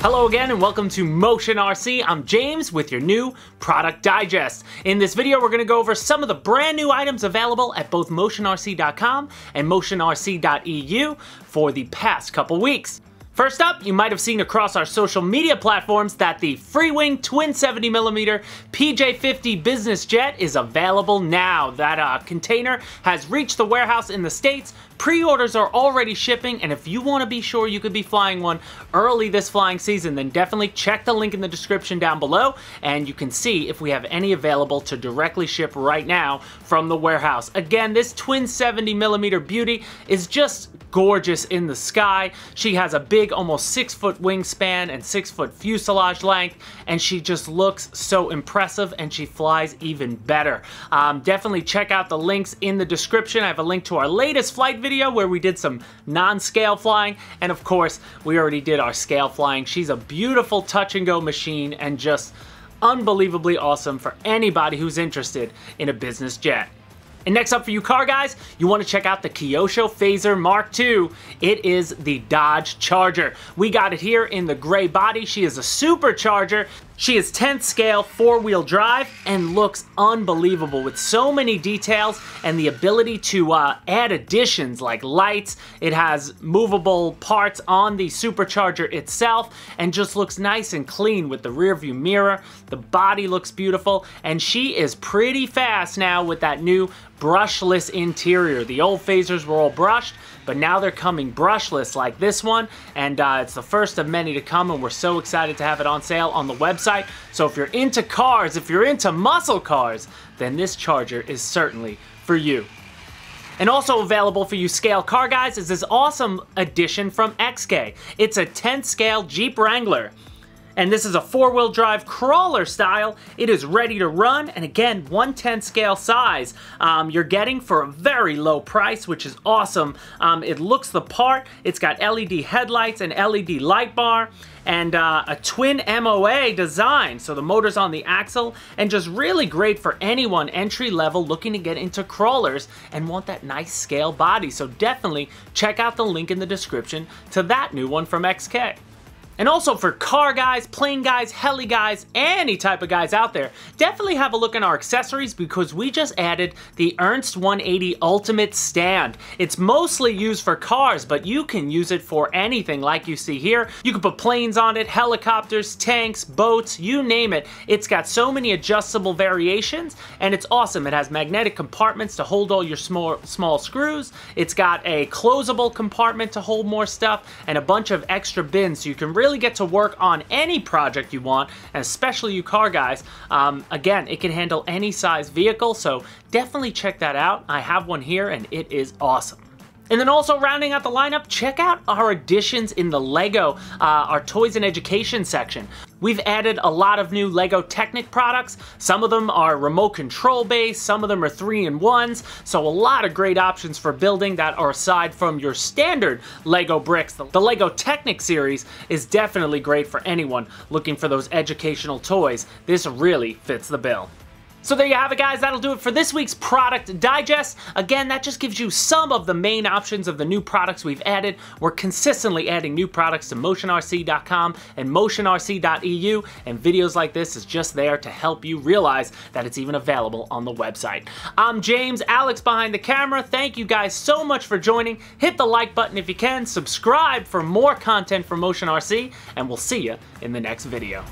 Hello again and welcome to Motion RC. I'm James with your new product digest. In this video, we're gonna go over some of the brand new items available at both motionrc.com and motionrc.eu for the past couple weeks. First up, you might have seen across our social media platforms that the Freewing Twin 70mm PJ50 business jet is available now. That uh, container has reached the warehouse in the States. Pre-orders are already shipping, and if you want to be sure you could be flying one early this flying season, then definitely check the link in the description down below, and you can see if we have any available to directly ship right now from the warehouse. Again, this twin 70mm beauty is just gorgeous in the sky. She has a big, almost six foot wingspan and six foot fuselage length, and she just looks so impressive and she flies even better. Um, definitely check out the links in the description. I have a link to our latest flight video where we did some non-scale flying, and of course, we already did our scale flying. She's a beautiful touch and go machine and just unbelievably awesome for anybody who's interested in a business jet. And next up for you car guys, you want to check out the Kyosho Fazer Mark II. It is the Dodge Charger. We got it here in the gray body. She is a supercharger she is 10th scale, four-wheel drive, and looks unbelievable with so many details and the ability to uh, add additions like lights. It has movable parts on the supercharger itself and just looks nice and clean with the rear view mirror. The body looks beautiful, and she is pretty fast now with that new brushless interior. The old Fazers were all brushed, but now they're coming brushless like this one, and uh, it's the first of many to come, and we're so excited to have it on sale on the website. So if you're into cars, if you're into muscle cars, then this charger is certainly for you. And also available for you scale car guys is this awesome addition from XK. It's a 10th scale Jeep Wrangler and this is a four-wheel drive crawler style. It is ready to run, and again, 110 scale size. Um, you're getting for a very low price, which is awesome. Um, it looks the part. It's got LED headlights and LED light bar and uh, a twin MOA design. So the motor's on the axle and just really great for anyone entry level looking to get into crawlers and want that nice scale body. So definitely check out the link in the description to that new one from XK. And also for car guys, plane guys, heli guys, any type of guys out there, definitely have a look in our accessories because we just added the Ernst 180 Ultimate Stand. It's mostly used for cars, but you can use it for anything like you see here. You can put planes on it, helicopters, tanks, boats, you name it. It's got so many adjustable variations and it's awesome. It has magnetic compartments to hold all your small, small screws. It's got a closable compartment to hold more stuff and a bunch of extra bins so you can really really get to work on any project you want, especially you car guys. Um, again, it can handle any size vehicle, so definitely check that out. I have one here, and it is awesome. And then also rounding out the lineup, check out our additions in the LEGO, uh, our toys and education section. We've added a lot of new LEGO Technic products. Some of them are remote control based, some of them are three in ones, so a lot of great options for building that are aside from your standard LEGO bricks. The LEGO Technic series is definitely great for anyone looking for those educational toys. This really fits the bill. So there you have it guys, that'll do it for this week's product digest. Again, that just gives you some of the main options of the new products we've added. We're consistently adding new products to motionrc.com and motionrc.eu and videos like this is just there to help you realize that it's even available on the website. I'm James, Alex behind the camera. Thank you guys so much for joining. Hit the like button if you can, subscribe for more content from Motion RC, and we'll see you in the next video.